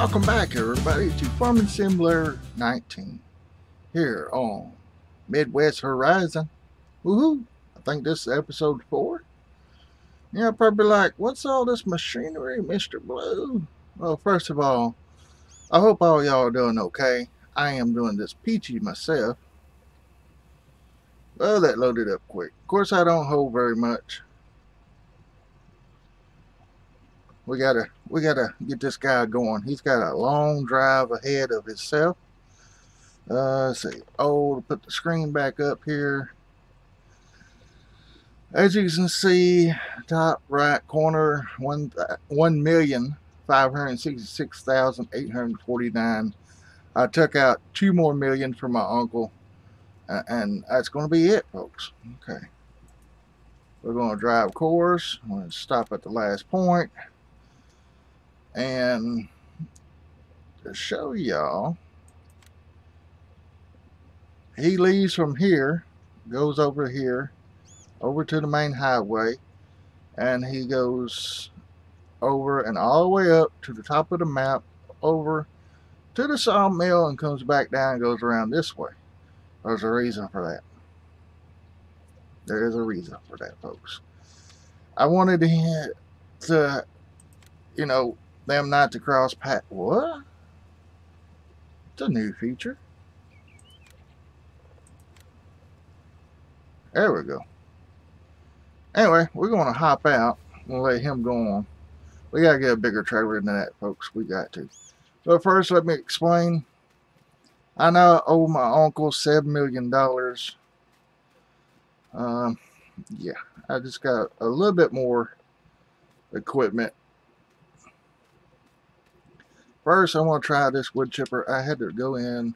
Welcome back, everybody, to Farming Simulator 19 here on Midwest Horizon. Woohoo! I think this is episode 4. Yeah, probably like, what's all this machinery, Mr. Blue? Well, first of all, I hope all y'all are doing okay. I am doing this peachy myself. Well, that loaded up quick. Of course, I don't hold very much. We gotta we gotta get this guy going. He's got a long drive ahead of himself. Uh, let's see. Oh, to put the screen back up here. As you can see, top right corner, one one million five hundred sixty-six thousand eight hundred forty-nine. I took out two more million for my uncle, and that's going to be it, folks. Okay. We're going to drive course. I'm going to stop at the last point. And to show y'all, he leaves from here, goes over here, over to the main highway, and he goes over and all the way up to the top of the map, over to the sawmill, and comes back down and goes around this way. There's a reason for that. There is a reason for that, folks. I wanted to, to you know, them not to cross path. What? It's a new feature. There we go. Anyway, we're going to hop out and let him go on. We got to get a bigger trailer than that, folks. We got to. So first, let me explain. I know owe my uncle $7 million. Um, yeah, I just got a little bit more equipment First, I want to try this wood chipper. I had to go in.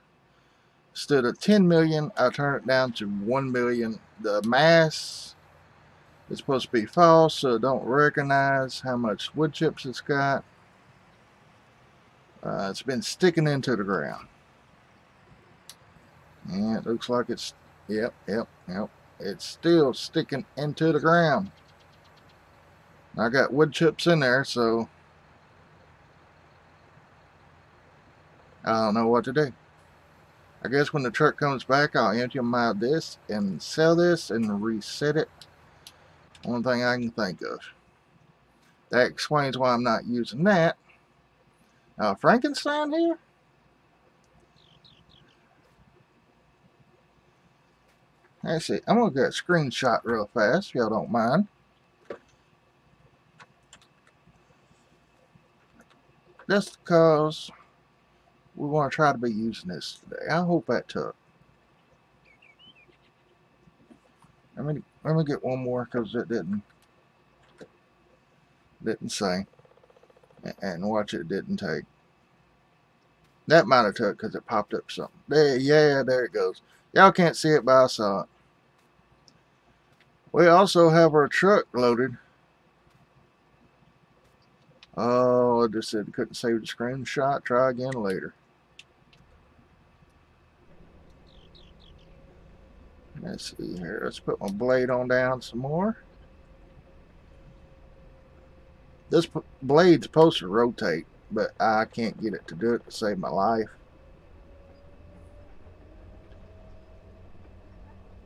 Instead of 10 million, I turned it down to 1 million. The mass is supposed to be false, so don't recognize how much wood chips it's got. Uh, it's been sticking into the ground. And it looks like it's, yep, yep, yep. It's still sticking into the ground. I got wood chips in there, so I don't know what to do. I guess when the truck comes back, I'll empty my this and sell this and reset it. One thing I can think of. That explains why I'm not using that. Uh, Frankenstein here? Let's see. I'm going to get a screenshot real fast, if y'all don't mind. Just because we want to try to be using this today. I hope that took. Let me let me get one more because it didn't didn't say, and watch it didn't take. That might have took because it popped up something. There, yeah, there it goes. Y'all can't see it, but I saw it. We also have our truck loaded. Oh, I just said couldn't save the screenshot. Try again later. Let's see here. Let's put my blade on down some more. This blade's supposed to rotate, but I can't get it to do it to save my life.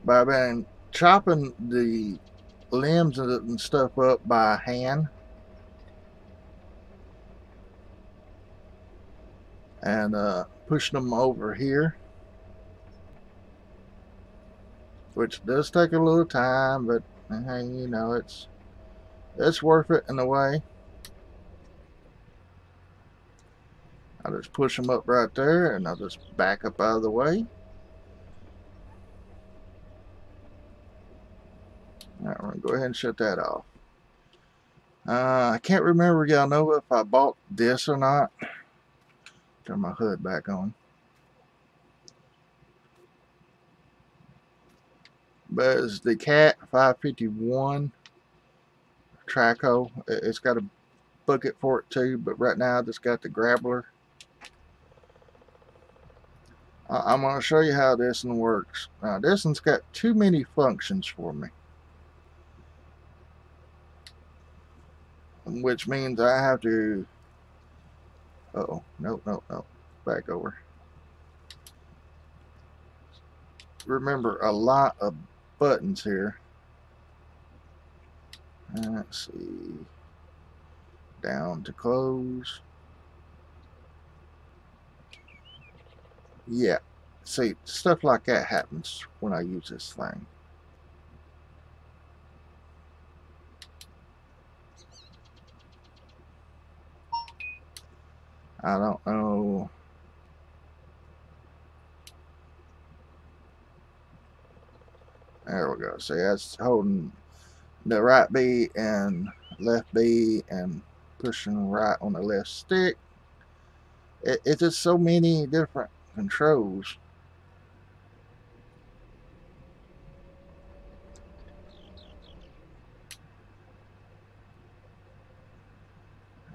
But I've been chopping the limbs and stuff up by hand. And uh, pushing them over here. Which does take a little time, but hey, you know, it's it's worth it in a way. I'll just push them up right there, and I'll just back up out of the way. Alright, I'm going to go ahead and shut that off. Uh, I can't remember, y'all know if I bought this or not. Turn my hood back on. But it's the cat 551 Traco it's got a bucket for it too but right now I just got the grappler I'm going to show you how this one works now this one's got too many functions for me which means I have to Uh oh, nope, nope, nope. Back over. Remember a lot of buttons here. Uh, let's see. Down to close. Yeah. See, stuff like that happens when I use this thing. I don't know. There we go. See, that's holding the right B and left B and pushing right on the left stick. It, it's just so many different controls.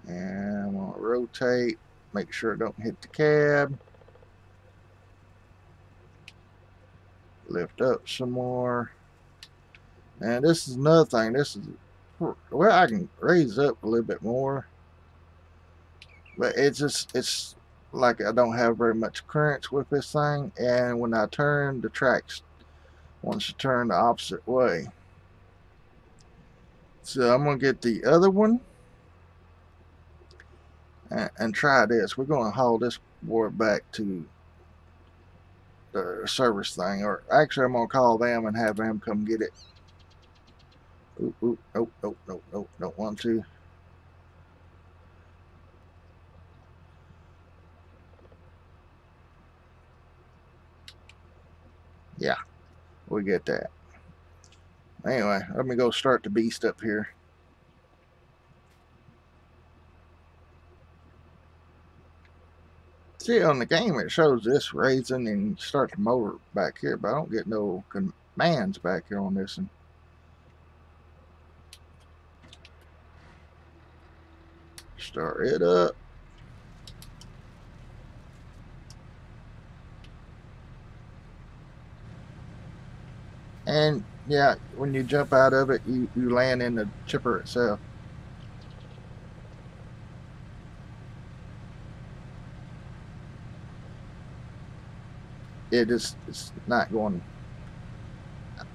And I'm going to rotate, make sure it don't hit the cab. Lift up some more. And this is another thing. This is, well, I can raise up a little bit more. But it's just, it's like I don't have very much clearance with this thing. And when I turn, the tracks wants to turn the opposite way. So I'm to get the other one and, and try this. We're to haul this board back to the service thing. Or actually, I'm to call them and have them come get it. Oop, oop, nope, nope, nope, nope, don't want to. Yeah, we get that. Anyway, let me go start the beast up here. See, on the game it shows this raising and start the motor back here, but I don't get no commands back here on this one. Start it up. And yeah, when you jump out of it, you, you land in the chipper itself. It is it's not going.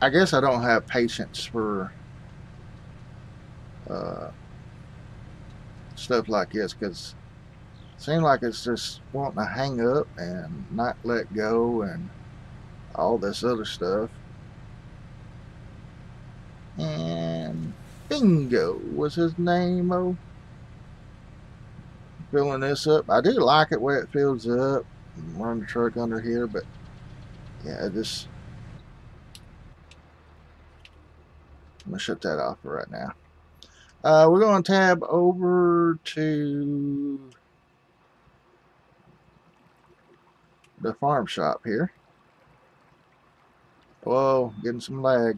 I guess I don't have patience for uh, stuff like this because it seems like it's just wanting to hang up and not let go and all this other stuff. And Bingo was his name. Oh, filling this up. I do like it where it fills up. Run the truck under here, but yeah, just I'm gonna shut that off for right now. Uh, we're going to tab over to the farm shop here. Whoa, getting some lag.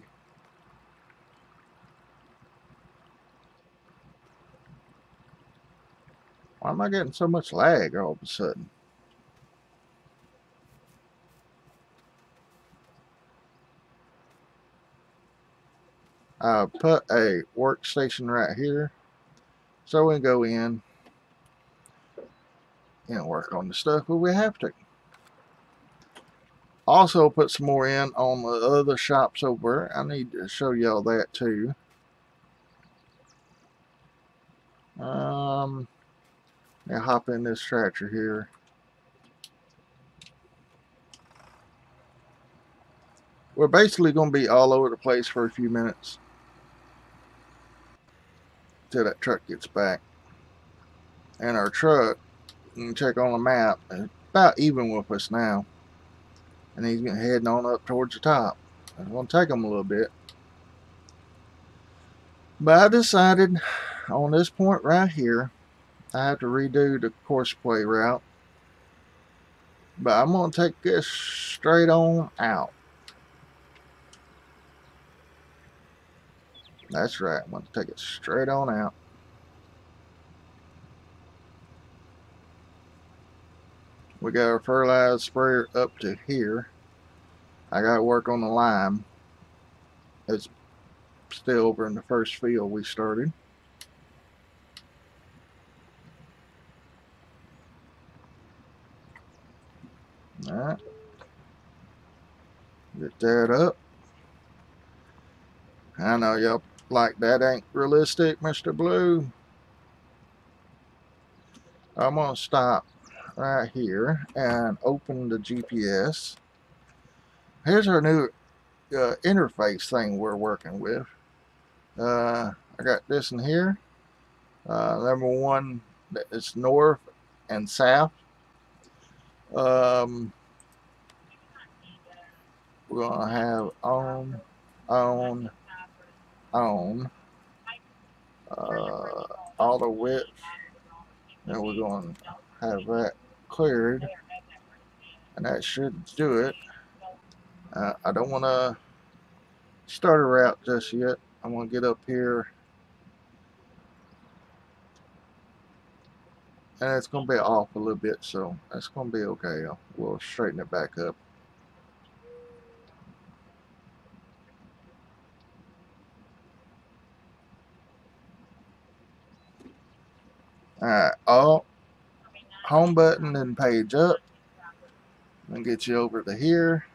Why am I getting so much lag all of a sudden? I put a workstation right here so we can go in and work on the stuff where we have to. Also put some more in on the other shops over. I need to show y'all that too. Um, yeah, hop in this tractor here. We're basically going to be all over the place for a few minutes till that truck gets back. And our truck, you can check on the map, is about even with us now. And he's heading on up towards the top. It's going to take him a little bit. But I decided on this point right here, I have to redo the course play route. But I'm going to take this straight on out. That's right. I'm going to take it straight on out. We got our fertilizer sprayer up to here. I got to work on the lime. It's still over in the first field we started. Alright. Get that up. I know y'all like that ain't realistic, Mr. Blue. I'm going to stop right here and open the GPS. Here's our new uh, interface thing we're working with. Uh, I got this in here. Uh, number one, it's north and south. Um, we're going to have on, on, on, uh, all the width. And we're going to have that cleared. And that should do it. Uh, I don't want to start a route just yet. I'm going to get up here. And it's going to be off a little bit, so that's going to be okay. We'll straighten it back up. Alright, all home button and page up. And get you over to here.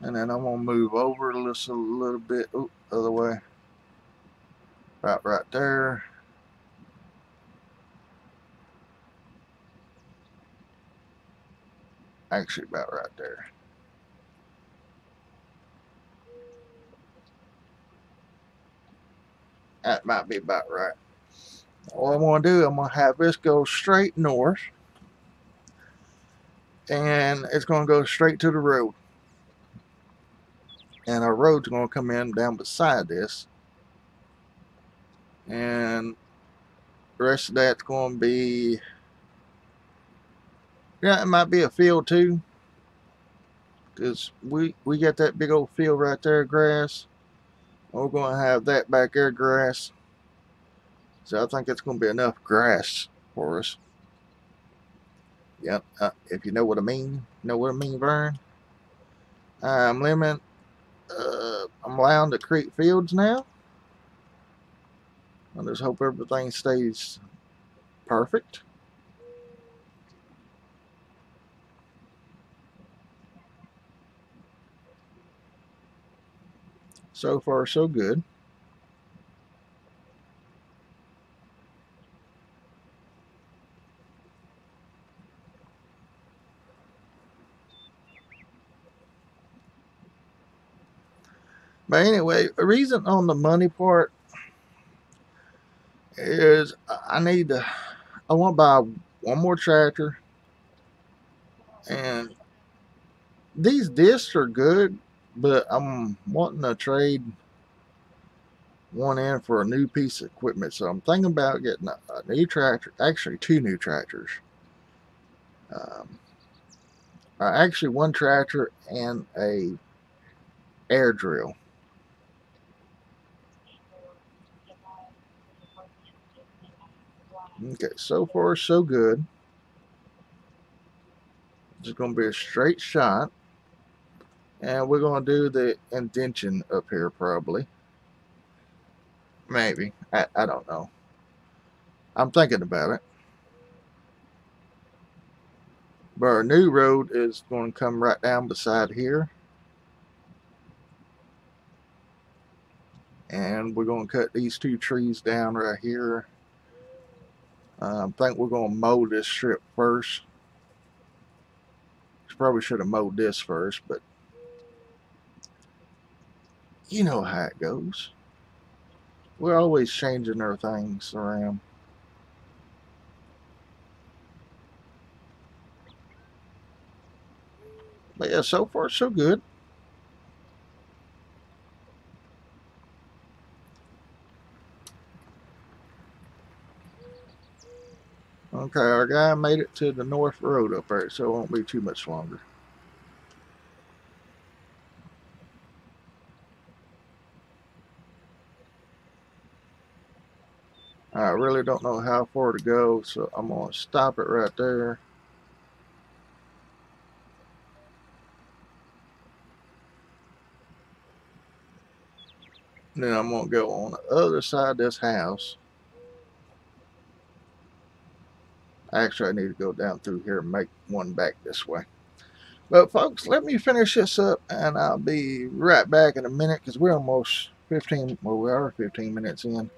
And then I'm going to move over just a little bit. Ooh, other way. About right there. Actually, about right there. That might be about right. All I'm going to do, I'm going to have this go straight north. And it's going to go straight to the road. And our road's going to come in down beside this. And the rest of that's going to be... Yeah, it might be a field too. Because we, we got that big old field right there, grass. We're going to have that back there, grass. So I think that's going to be enough grass for us. Yep, uh, if you know what I mean. Know what I mean, Vern? I'm limiting, uh, I'm allowing to create fields now. I just hope everything stays perfect. So far, so good. But anyway, the reason on the money part is I need to, I want to buy one more tractor. And these discs are good, but I'm wanting to trade one in for a new piece of equipment. So I'm thinking about getting a, a new tractor, actually two new tractors. Um, actually one tractor and a air drill. Okay, so far so good. It's going to be a straight shot. And we're going to do the indention up here probably. Maybe. I, I don't know. I'm thinking about it. But our new road is going to come right down beside here. And we're going to cut these two trees down right here. Uh, I think we're going to mow this strip first. Probably should have mowed this first, but you know how it goes. We're always changing our things around. But yeah, so far so good. Okay, our guy made it to the north road up there, so it won't be too much longer. I really don't know how far to go, so I'm going to stop it right there. Then I'm going to go on the other side of this house. Actually, I need to go down through here and make one back this way. But folks, let me finish this up and I'll be right back in a minute because we're almost 15, well we are 15 minutes in.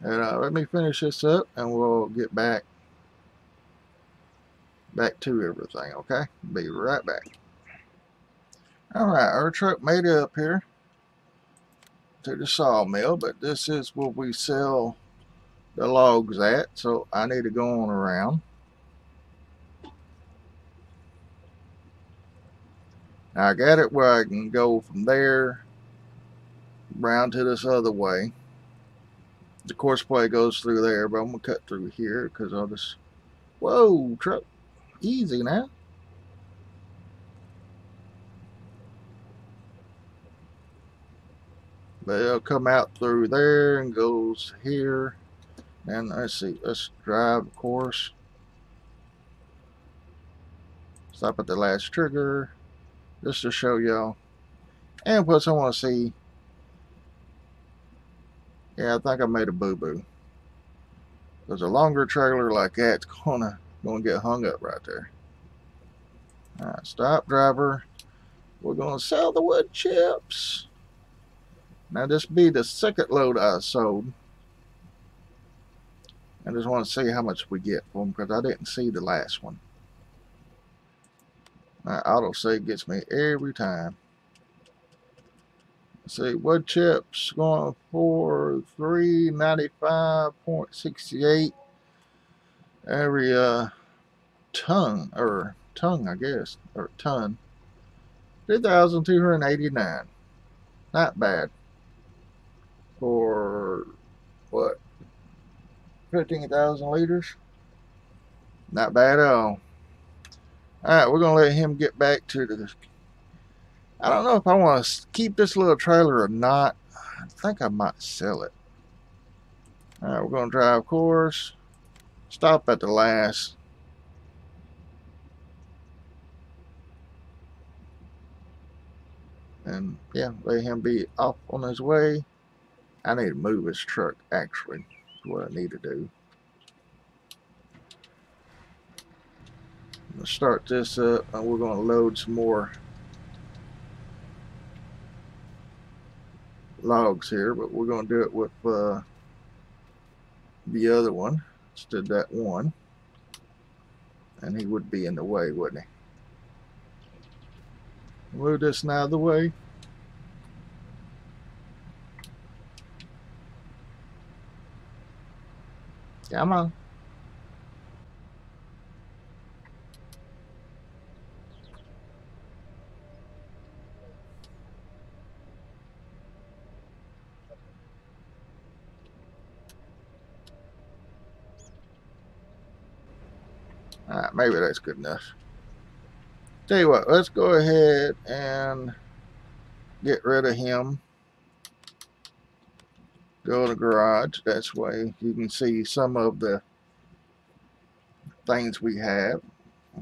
And uh, let me finish this up and we'll get back back to everything, okay? Be right back. Alright, our truck made it up here to the sawmill, but this is where we sell the logs at, so I need to go on around. Now I got it where I can go from there around to this other way. The course play goes through there, but I'm going to cut through here because I'll just... Whoa, truck. Easy now. But it'll come out through there and goes here. And let's see, let's drive, of course. Stop at the last trigger just to show y'all. And plus I want to see. Yeah, I think I made a boo-boo. Because a longer trailer like that's gonna gonna get hung up right there. Alright, stop driver. We're gonna sell the wood chips. Now this be the second load I sold. I just want to see how much we get for them because I didn't see the last one. My auto save gets me every time. Let's see, wood chips going for 395.68 every uh, ton, or tongue, I guess, or ton. 2,289. Not bad. For what? 15,000 liters? Not bad at all. Alright, we're going to let him get back to the... I don't know if I want to keep this little trailer or not. I think I might sell it. Alright, we're going to drive course. Stop at the last. And, yeah, let him be off on his way. I need to move his truck, actually. What I need to do. Let's start this up and we're going to load some more logs here, but we're going to do it with uh, the other one instead that one. And he would be in the way, wouldn't he? Move this now the way. Come on. Alright, maybe that's good enough. Tell you what, let's go ahead and get rid of him. Go to the garage. That's way you can see some of the things we have.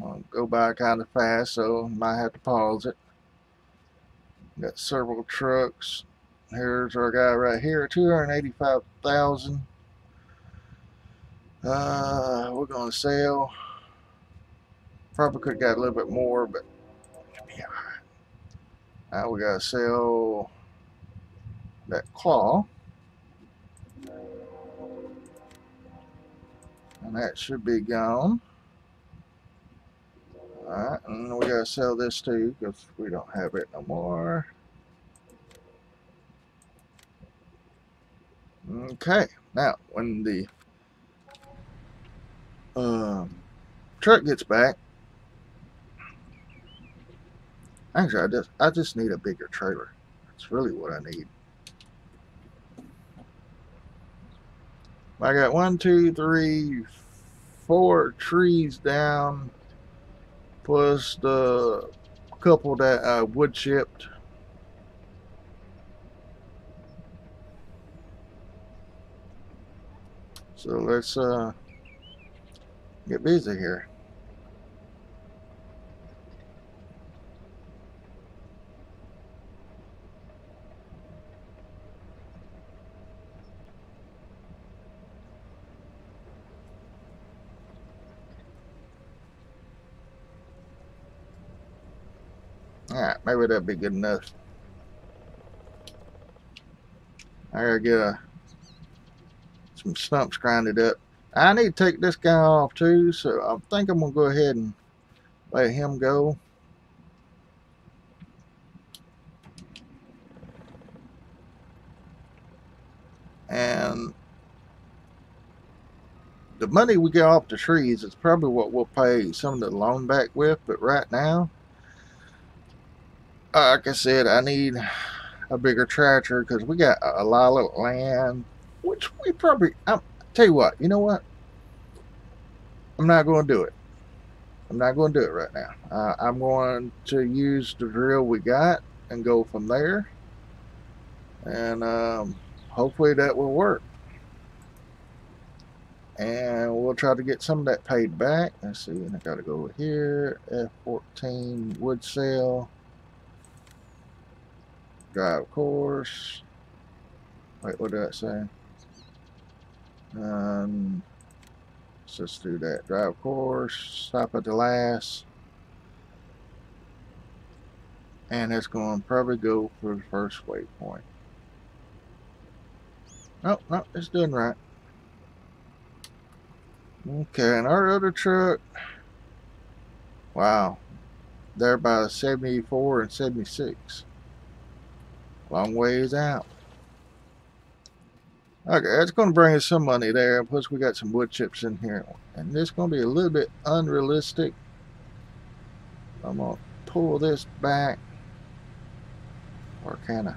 I'll go by kind of fast, so I might have to pause it. Got several trucks. Here's our guy right here, 285,000. Uh, we're going to sell Probably could have got a little bit more, but be. Now we gotta sell that claw. And that should be gone. Alright, and we gotta sell this too, because we don't have it no more. Okay, now when the um, truck gets back, Actually, I just I just need a bigger trailer. That's really what I need. I got one, two, three, four trees down, plus the couple that I wood chipped. So let's uh, get busy here. Alright, maybe that'll be good enough. I gotta get a, some stumps grinded up. I need to take this guy off too, so I think I'm gonna go ahead and let him go. And the money we get off the trees is probably what we'll pay some of the loan back with, but right now, like I said, I need a bigger tractor because we got a lot of land, which we probably, I'll tell you what, you know what? I'm not going to do it. I'm not going to do it right now. Uh, I'm going to use the drill we got and go from there. And um, hopefully that will work. And we'll try to get some of that paid back. Let's see, and I got to go over here. F14 wood sale. Drive course. Wait, what did that say? Um, let's just do that. Drive course. Stop at the last. And it's going to probably go for the first waypoint. Nope, nope, it's doing right. Okay, and our other truck, wow, they're by 74 and 76. Long ways out. Okay, that's going to bring us some money there. Plus, we got some wood chips in here. And this is going to be a little bit unrealistic. I'm going to pull this back. Or kind of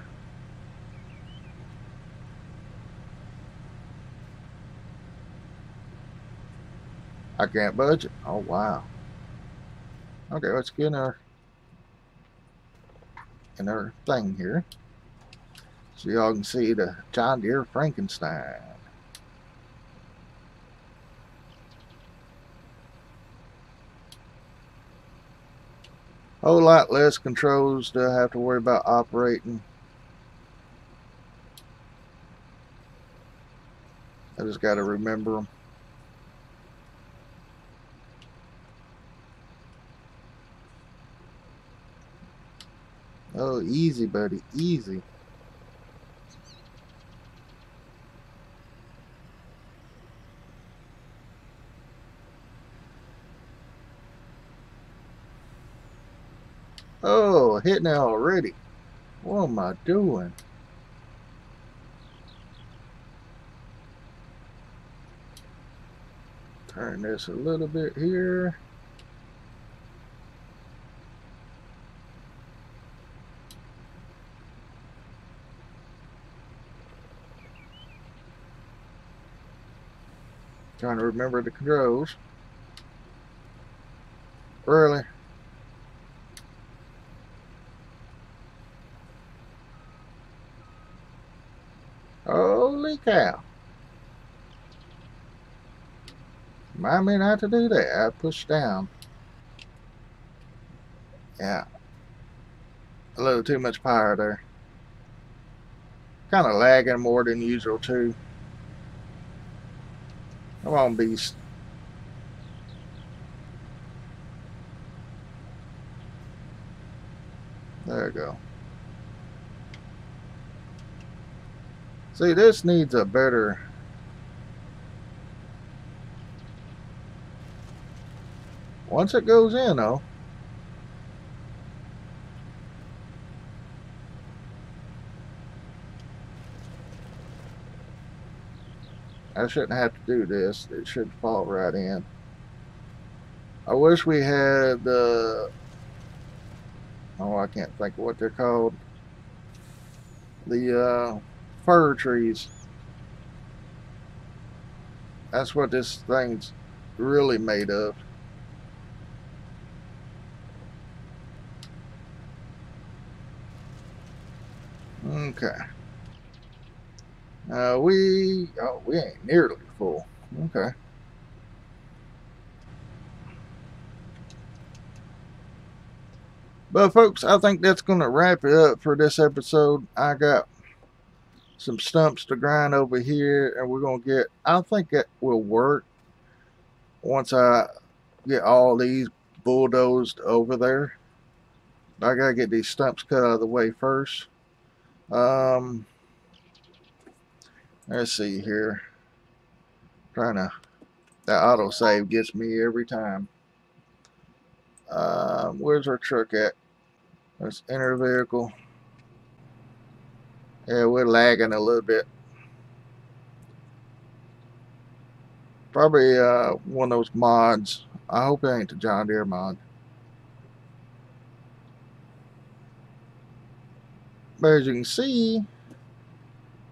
I can't budget. Oh, wow. Okay, let's get in our, in our thing here. So y'all can see the John Deere Frankenstein. whole lot less controls to have to worry about operating. I just got to remember them. Oh, easy, buddy. Easy. Oh, hitting it already. What am I doing? Turn this a little bit here. Trying to remember the controls. Really? Holy cow. Remind me not to do that. I push down. Yeah. A little too much power there. Kind of lagging more than usual too. Come on, beast. There we go. See, this needs a better... Once it goes in, though, I shouldn't have to do this. It should fall right in. I wish we had the... Uh, oh, I can't think of what they're called. The uh, fir trees. That's what this thing's really made of. Okay. Uh, we, oh, we ain't nearly full. Okay. But folks, I think that's going to wrap it up for this episode. I got some stumps to grind over here and we're going to get, I think it will work once I get all these bulldozed over there. I gotta get these stumps cut out of the way first. Um, let's see here. Trying to, that auto save gets me every time. Um, where's our truck at? Let's enter vehicle. Yeah, we're lagging a little bit. Probably uh, one of those mods. I hope it ain't the John Deere mod. But as you can see,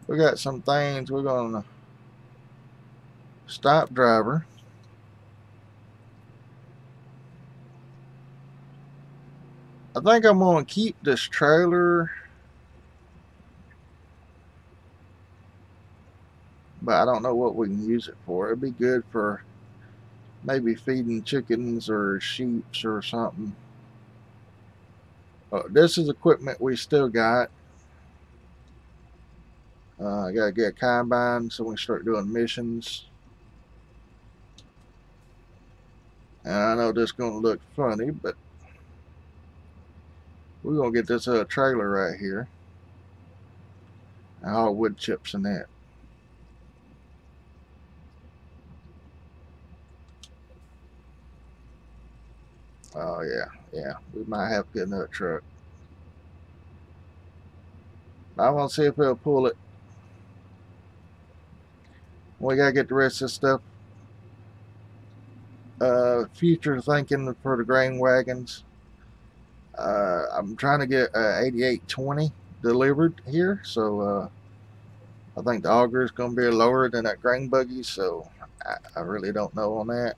we got some things we're going to stop driver. I think I'm going to keep this trailer. But I don't know what we can use it for. It'd be good for maybe feeding chickens or sheep or something. Uh, this is equipment we still got. Uh, I gotta get a combine so we start doing missions. And I know this is gonna look funny, but we're gonna get this uh, trailer right here. And All wood chips in that. Oh yeah, yeah. We might have to get another truck. I want to see if it'll pull it. We gotta get the rest of the stuff. Uh, future thinking for the grain wagons. Uh, I'm trying to get uh, 8820 delivered here, so uh, I think the auger is going to be lower than that grain buggy, so I, I really don't know on that.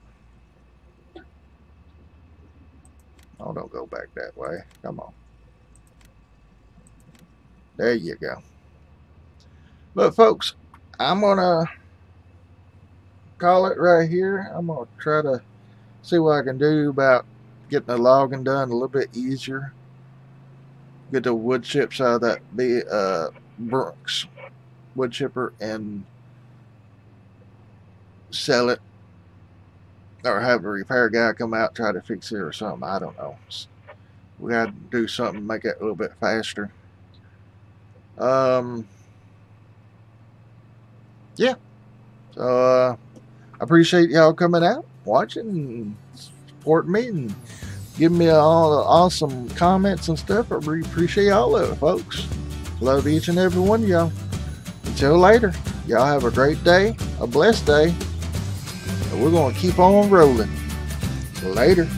Oh, don't go back that way. Come on. There you go. But folks, I'm going to call it right here. I'm going to try to see what I can do about getting the logging done a little bit easier. Get the wood chips out of that be uh, Bruks wood chipper and sell it or have a repair guy come out try to fix it or something. I don't know. We got to do something make it a little bit faster. Um, yeah. So uh, I appreciate y'all coming out, watching, and supporting me, and giving me all the awesome comments and stuff. I really appreciate all of it, folks. Love each and every one of y'all. Until later, y'all have a great day, a blessed day, we're going to keep on rolling. Later.